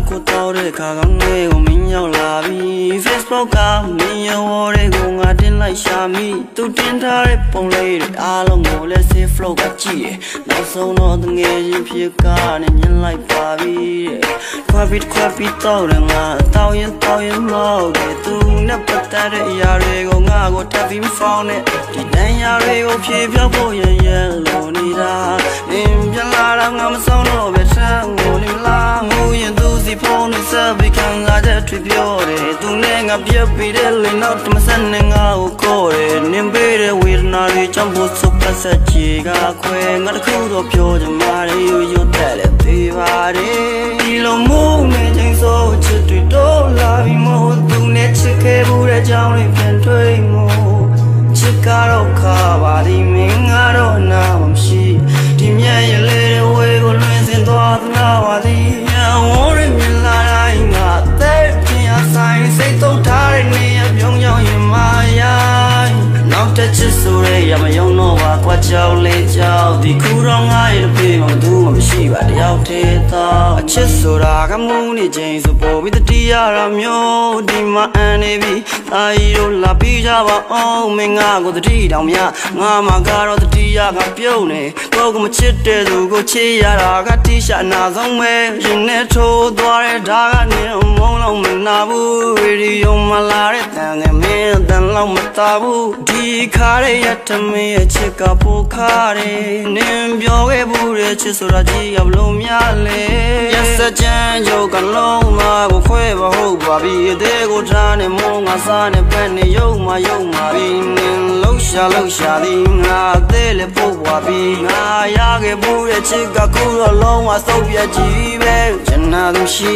ပတ်ကိုတော့တဲ့ခါကောင်းတွေကိုမင်းရောက်လာပြီ Facebook ကမင်းရောတွေကိုငါတင်လိုက်ရှာမိသူတင်ထားတဲ့ပုံလေးတွေအားလုံးကိုလည်း save flow ကကြည့်ရနောက်ဆုံးတော့တငယ်ချင်းဖြစ်ကနေညင်လိုက်ပါပြီတဲ့ခွာပြီးခွာပြီးတော့တယ်ငါတောင်းရင်တောင်းရင်မဟုတ်တယ်သူနဲ့ပတ်သက်တဲ့အရာတွေကိုငါကိုထပ်ပြီးမဖောင်းနဲ့ဒီနန်းရာတွေကိုဖြေဖြောက်ဖို့ရရ န်းနဲ့ဆက်ပြီးခံစားချက်တွေပြောတယ်သူနဲ့ငါပြတ်ပြီးတဲ့လေနောက်တမဆက်နဲ့ငါကိုခေါ်တယ်နင်ပေးတဲ့ဝေဒနာတွေကြောင့်ဖို့စုပ်ပတ်ဆက်ချေကခွဲငါတခုတော့ပြောချင်ပါတယ်ရိုးရိုးတက်လက်သေးပါတယ်ဒီလိုမိုးနဲ့ချိန်ဆိုချစ်တွေတော့လာပြီးမို့သူနဲ့ချစ်ခဲ့ဘူးတဲ့ကြောင်းတွေ ချစ်ဆိုရဲရမယုံတော့ပါကွာကြောင်လေးကြောင်ဒီခုတော့ငါရဲ့ဖေးမသူ မှမရှိပါတယောက်တည်းသောအချစ်ဆိုတာကမူးနေခြင်းဆိုပေါ်ပြီးတတိယရမျိုးဒီမှာအန်နေပြီအာရီတို့လာပြီးကြပါအောင်မင်းငါကိုတတိတောင်မြငါမှာကတော့တတိယကပြုံးနေကိုကမချစ်တဲ့သူကိုချစ်ရတာကတိရှာနာဆုံးပဲရင်နဲ့ထိုးသွားတဲ့ဓာတ်ကနေမုံလုံးမနာဘူးရေဒီယိုမှာလာတဲ့တန်ငယ်မင်းတန်လောက်မတာဘူးဒီခါရဲ့ရတမင်းရဲ့ချစ်ကပိုခါတယ်နင်ပြောခဲ့ဘူးတဲ့ချစ်ဆိုတာကြီးရဘလို့များလဲရစကြမ်းကြိုကလုံးမကိုခွဲပါဟုတ်ပါပြီအသေးကိုထားနေမောငါစားနေပဲနေရုံမရုံမပြီနင်လှုပ် ရှားလှုပ်ရှားသည်ငါအသေးလေးပို့ပါပြီငါရခဲ့ဘူးတဲ့ချစ်ကခုတော့လုံးဝစုပ်ပြကြည့်ပဲကျန်နာသူရှိ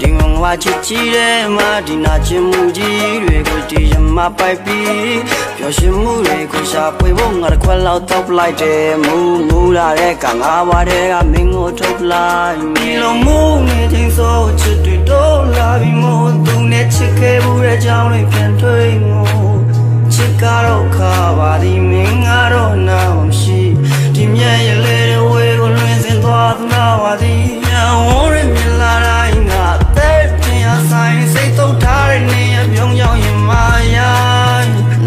ဒီငဝချစ်ကြည့်တဲ့မဒီနာချင်မှုကြီးတွေကိုဒီရမပိုက်ပြီးပျော်ရွှင်မှုတွေကိုရှာဖွေဖို့ငါတစ်ခွက်လောက်တောက်လိုက်တယ်မူမူလာတဲ့ကငါပါတဲ့ကမင်းကိုထုတ်လိုက်ဒီလိုမူနေချင်းဆိုချစ်တွေတော့လာပြီးမို့သူနဲ့ချစ်ခဲ့ဘူးတဲ့ကြောင်းတွေပြန်တွေ့မို့ချစ် ကတော့ခါပါဒီမင်းကတော့နာမရှိဒီမြတ်ရလေတဲ့ဝေကိုလွင်စင်သွားသနာပါသည်ညဝန်းရမြလာတိုင်းငါတဲ့ပြင်အဆိုင်စိတ်သုံးထားတဲ့နေရပြုံးကြောင်ရင်မာယာ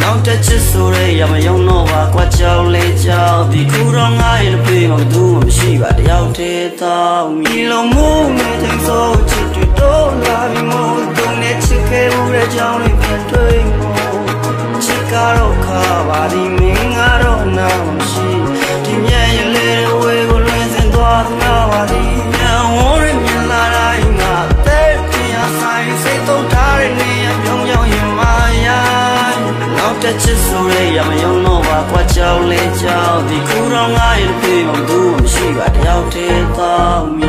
နောက်တစ်ချစ်ဆိုရဲရမယုံတော့ပါကွာကြောင်လေးကြောင်ဒီခုတော့ငါရဲ့ဖေးမသူမရှိပါတယောက်တည်းတော့မီလုံးမှုနဲ့ချိန်ဆိုချစ်တွေတော့လာပြီးမို့သူနဲ့ချစ်ခဲ့မှုတဲ့ကြောင်လေးပြန်တွေ့မို့ချစ် ကတော့ခါပါဒီမင်းကတော့နာမရှိဒီမြဲရလေဝေကိုလွင်စင်သွားသနာပါသည်ညဝန်းရမြင်လာတိုင်းငါတဲ့ပြင်အဆိုင်စိတ်သုံးထားတဲ့နေရပြုံးကြောင်ရင်မာယာနောက်တစ်ချစ်ဆိုရဲရမယုံတော့ပါကွာကြောင်လေးကြောင်ဒီခုတော့ငါရဲ့ဖေးမသူမရှိပါတယောက်တည်းတော့မီ